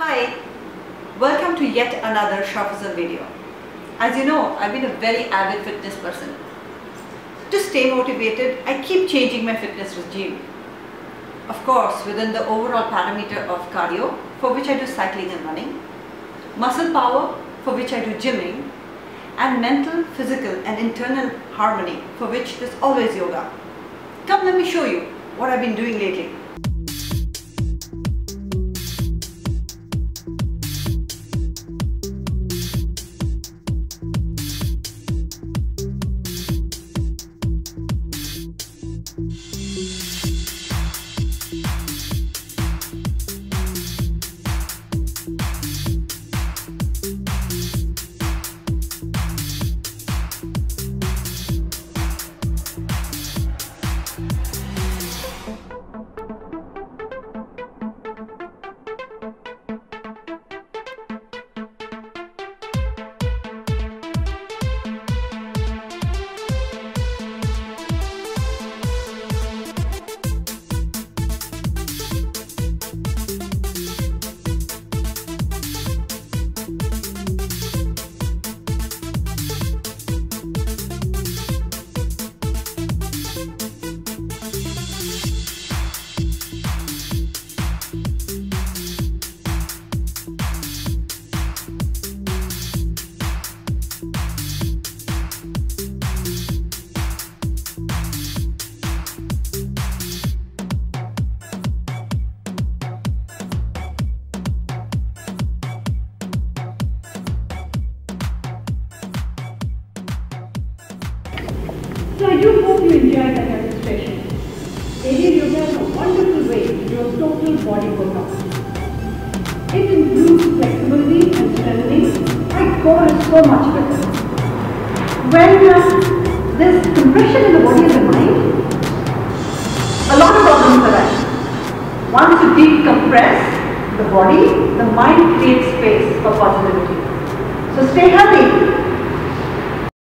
Hi, welcome to yet another Shafazan video. As you know, I've been a very avid fitness person. To stay motivated, I keep changing my fitness regime. Of course, within the overall parameter of cardio, for which I do cycling and running, muscle power, for which I do gymming, and mental, physical and internal harmony, for which there's always yoga. Come let me show you what I've been doing lately. So I do hope you enjoyed that demonstration. Aerial yoga is a wonderful way to do a total body workout. It improves flexibility and strengthening. My core is so much better. When uh, there's compression in the body and the mind, a lot of problems arise. Once you decompress the body, the mind creates space for positivity. So stay healthy